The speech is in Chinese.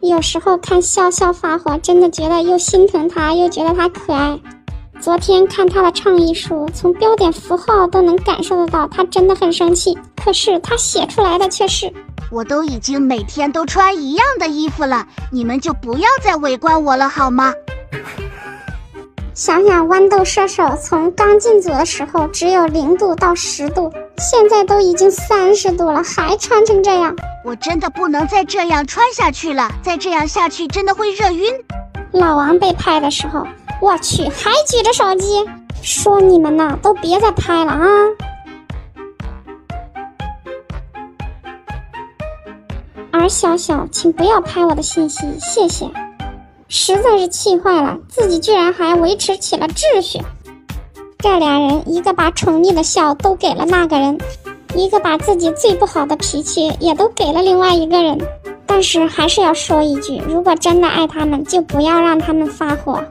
有时候看笑笑发火，真的觉得又心疼他，又觉得他可爱。昨天看他的倡议书，从标点符号都能感受得到，他真的很生气。可是他写出来的却是：我都已经每天都穿一样的衣服了，你们就不要再围观我了，好吗？想想豌豆射手从刚进组的时候只有零度到十度，现在都已经三十度了，还穿成这样，我真的不能再这样穿下去了，再这样下去真的会热晕。老王被拍的时候，我去，还举着手机，说你们呐，都别再拍了啊！而小小，请不要拍我的信息，谢谢。实在是气坏了，自己居然还维持起了秩序。这俩人，一个把宠溺的笑都给了那个人，一个把自己最不好的脾气也都给了另外一个人。但是还是要说一句，如果真的爱他们，就不要让他们发火。